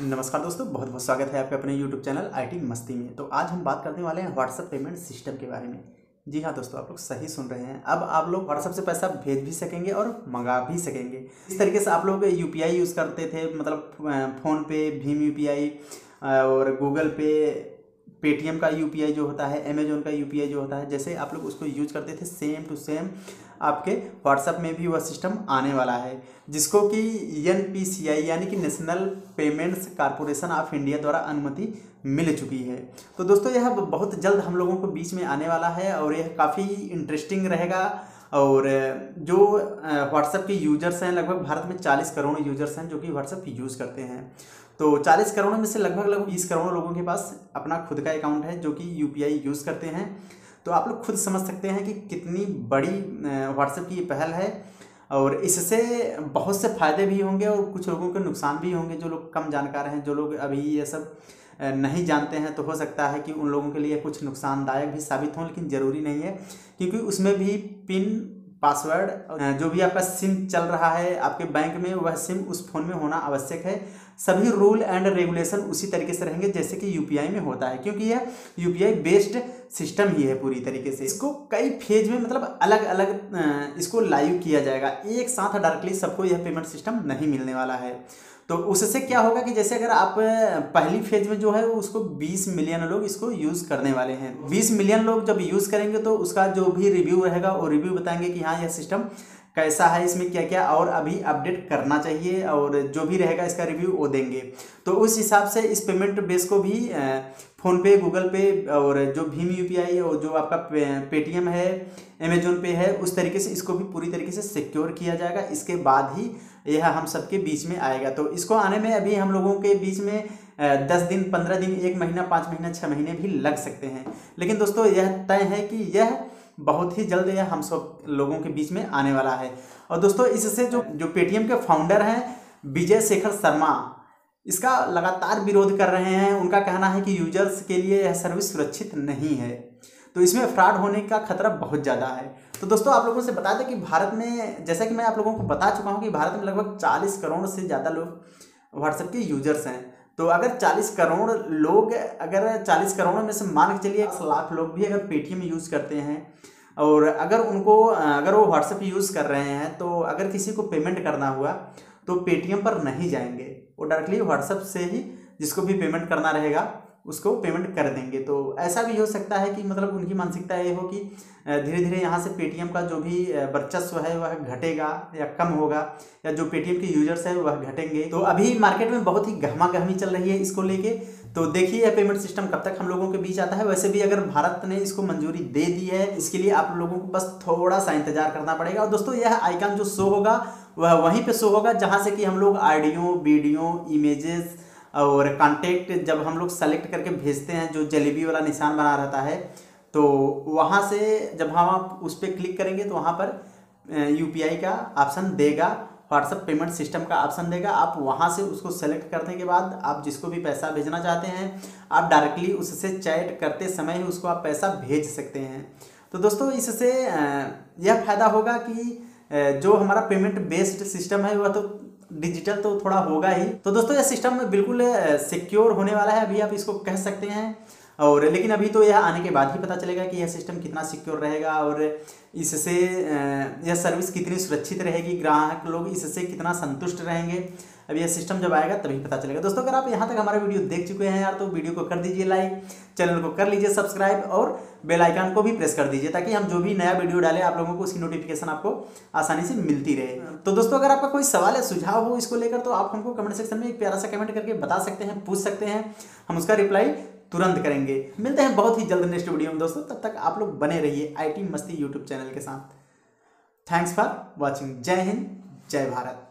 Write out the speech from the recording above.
नमस्कार दोस्तों, बहुत बहुत स्वागत है आपके अपने यूट्यूब चैनल IT मस्ती में। तो आज हम बात करने वाले हैं व्हाट्सअप पेमेंट सिस्टम के बारे में। जी हाँ दोस्तों, आप लोग सही सुन रहे हैं। अब आप लोग व्हाट्सअप से पैसा भेज भी सकेंगे और मंगा भी सकेंगे। इस तरीके से आप लोग यूपीआई यूज़ करते थे मतलब फ़ोन पे, भीम यूपीआई और गूगल पे पेटीएम का यूपीआई जो होता है अमेजोन का यूपीआई जो होता है, जैसे आप लोग उसको यूज़ करते थे सेम टू सेम आपके व्हाट्सएप में भी वह सिस्टम आने वाला है, जिसको कि एन पी सी आई यानी कि national payments corporation of India द्वारा अनुमति मिल चुकी है। तो दोस्तों, यह बहुत जल्द हम लोगों को बीच में आने वाला है और यह काफ़ी इंटरेस्टिंग रहेगा। और जो व्हाट्सएप के यूज़र्स हैं, लगभग भारत में 40 करोड़ यूज़र्स हैं जो कि व्हाट्सएप यूज़ करते हैं। तो 40 करोड़ में से लगभग लगभग बीस करोड़ लोगों के पास अपना खुद का अकाउंट है, जो कि यूपीआई यूज़ करते हैं। तो आप लोग खुद समझ सकते हैं कि कितनी बड़ी व्हाट्सएप की पहल है और इससे बहुत से फ़ायदे भी होंगे और कुछ लोगों के नुकसान भी होंगे, जो लोग कम जानकार हैं, जो लोग अभी ये सब नहीं जानते हैं तो हो सकता है कि उन लोगों के लिए कुछ नुकसानदायक भी साबित हों, लेकिन ज़रूरी नहीं है, क्योंकि उसमें भी पिन पासवर्ड जो भी आपका सिम चल रहा है आपके बैंक में वह सिम उस फ़ोन में होना आवश्यक है। सभी रूल एंड रेगुलेशन उसी तरीके से रहेंगे जैसे कि यूपीआई में होता है क्योंकि यह यूपीआई बेस्ड सिस्टम ही है पूरी तरीके से। इसको कई फ़ेज़ में मतलब अलग अलग इसको लाइव किया जाएगा। एक साथ डायरेक्टली सबको यह पेमेंट सिस्टम नहीं मिलने वाला है। तो उससे क्या होगा कि जैसे अगर आप पहली फ़ेज़ में जो है उसको 20 मिलियन लोग इसको यूज़ करने वाले हैं। 20 मिलियन लोग जब यूज़ करेंगे तो उसका जो भी रिव्यू रहेगा, वो रिव्यू बताएँगे कि हाँ यह सिस्टम कैसा है, इसमें क्या क्या और अभी अपडेट करना चाहिए और जो भी रहेगा इसका रिव्यू वो देंगे। तो उस हिसाब से इस पेमेंट बेस को भी फ़ोनपे, गूगल पे और जो भीम यू पी आई और जो आपका पेटीएम है अमेजोन पे है, उस तरीके से इसको भी पूरी तरीके से सिक्योर किया जाएगा। इसके बाद ही यह हम सबके बीच में आएगा। तो इसको आने में अभी हम लोगों के बीच में दस दिन, पंद्रह दिन, एक महीना, पाँच महीना छः महीने भी लग सकते हैं। लेकिन दोस्तों, यह तय है कि यह बहुत ही जल्द यह हम सब लोगों के बीच में आने वाला है। और दोस्तों, इससे जो जो पेटीएम के फाउंडर हैं, विजय शेखर शर्मा, इसका लगातार विरोध कर रहे हैं। उनका कहना है कि यूज़र्स के लिए यह सर्विस सुरक्षित नहीं है। तो इसमें फ्रॉड होने का खतरा बहुत ज़्यादा है। तो दोस्तों, आप लोगों से बता दें कि भारत में, जैसा कि मैं आप लोगों को बता चुका हूँ कि भारत में लगभग चालीस करोड़ से ज़्यादा लोग व्हाट्सएप के यूज़र्स हैं। तो अगर 40 करोड़ लोग, अगर 40 करोड़ में से मान के चलिए लाख लोग भी अगर पेटीएम यूज़ करते हैं और अगर उनको, अगर वो व्हाट्सएप यूज़ कर रहे हैं तो अगर किसी को पेमेंट करना हुआ तो पेटीएम पर नहीं जाएँगे। वो डायरेक्टली व्हाट्सएप से ही जिसको भी पेमेंट करना रहेगा उसको पेमेंट कर देंगे। तो ऐसा भी हो सकता है कि मतलब उनकी मानसिकता ये हो कि धीरे धीरे यहाँ से पेटीएम का जो भी वर्चस्व है वह घटेगा या कम होगा या जो पेटीएम के यूज़र्स है वह घटेंगे। तो अभी मार्केट में बहुत ही गहमा गहमी चल रही है इसको लेके। तो देखिए यह पेमेंट सिस्टम कब तक हम लोगों के बीच आता है। वैसे भी अगर भारत ने इसको मंजूरी दे दी है, इसके लिए आप लोगों को बस थोड़ा सा इंतज़ार करना पड़ेगा। और दोस्तों, यह आइकन जो शो होगा, वह वहीं पे शो होगा जहाँ से कि हम लोग ऑडियो वीडियो इमेजेस और कॉन्टेक्ट जब हम लोग सेलेक्ट करके भेजते हैं, जो जलेबी वाला निशान बना रहता है तो वहाँ से जब हम आप उस पर क्लिक करेंगे तो वहाँ पर यूपीआई का ऑप्शन देगा व्हाट्सअप पेमेंट सिस्टम का ऑप्शन देगा। आप वहाँ से उसको सेलेक्ट करने के बाद आप जिसको भी पैसा भेजना चाहते हैं, आप डायरेक्टली उससे चैट करते समय ही उसको आप पैसा भेज सकते हैं। तो दोस्तों, इससे यह फ़ायदा होगा कि जो हमारा पेमेंट बेस्ड सिस्टम है, वह तो डिजिटल तो थोड़ा होगा ही। तो दोस्तों, यह सिस्टम बिल्कुल सिक्योर होने वाला है। अभी आप इसको कह सकते हैं। और लेकिन अभी तो यह आने के बाद ही पता चलेगा कि यह सिस्टम कितना सिक्योर रहेगा और इससे यह सर्विस कितनी सुरक्षित रहेगी, ग्राहक लोग इससे कितना संतुष्ट रहेंगे। अब यह सिस्टम जब आएगा तभी पता चलेगा। दोस्तों, अगर आप यहाँ तक हमारा वीडियो देख चुके हैं यार तो वीडियो को कर दीजिए लाइक चैनल को कर लीजिए सब्सक्राइब और बेल आइकन को भी प्रेस कर दीजिए ताकि हम जो भी नया वीडियो डालें, आप लोगों को उसकी नोटिफिकेशन आपको आसानी से मिलती रहे। तो दोस्तों, अगर आपका कोई सवाल या सुझाव हो इसको लेकर तो आप हमको कमेंट सेक्शन में एक प्यारा सा कमेंट करके बता सकते हैं, पूछ सकते हैं। हम उसका रिप्लाई तुरंत करेंगे। मिलते हैं बहुत ही जल्द नेक्स्ट वीडियो में दोस्तों। तब तक आप लोग बने रहिए आईटी मस्ती यूट्यूब चैनल के साथ। थैंक्स फॉर वॉचिंग जय हिंद, जय भारत।